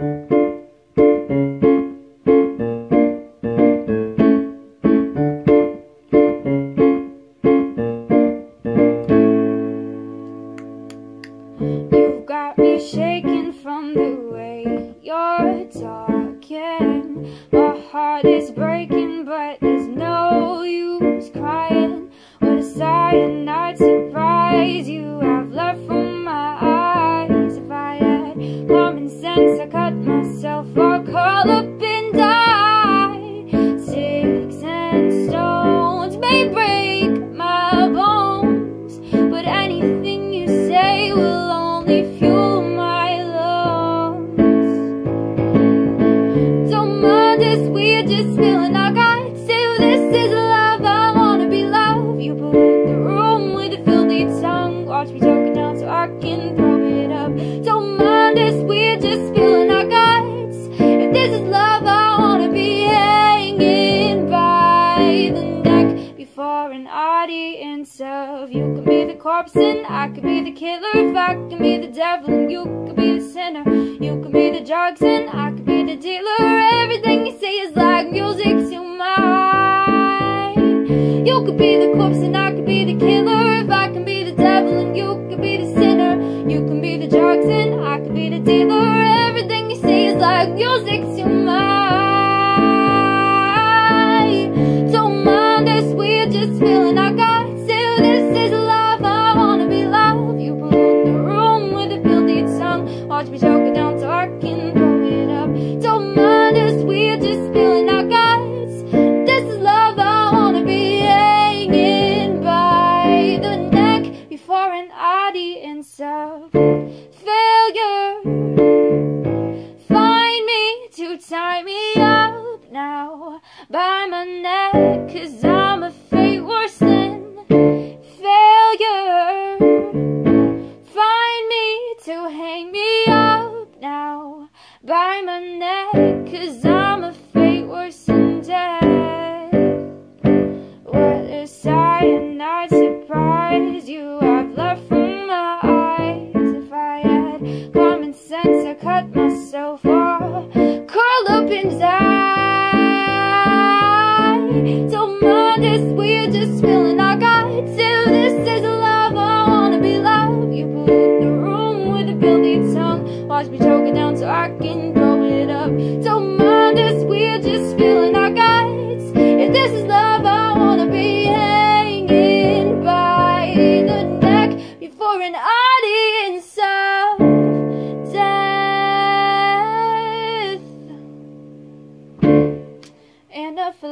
You've got me shaking curl up and die. Sticks and stones may break my bones, but anything you say will only fuel my lungs. Don't mind us, we're just feeling I got to. This is before an audience of you can be the corpse and I could be the killer. If I can be the devil and you could be the sinner, you could be the drugs and I could be the dealer. Everything you say is like music to my. You could be the corpse and I could be the killer. If I can be the devil and you could be the sinner, you can be the drugs and I could be the dealer. Everything you say is like music to my. This is love, I wanna be loved. You pollute the room with a filthy tongue. Watch me choke it down I can throw it up. Don't mind us, we're just feeling our guts. This is love, I wanna be hanging by the neck before an audience of failure. Find me to tie me up now by my neck, cause I'm a fate worse than death. What a cyanide surprise you I've left from my eyes. If I had common sense, I cut myself off, curl up and die. Don't mind us, we're just feeling our guts. Till this is love, I wanna be loved. You pollute the room with a filthy tongue. Watch me choking down so I can. Don't mind us, we're just feeling our guts. If this is love, I wanna be hanging by the neck before an audience of death and a for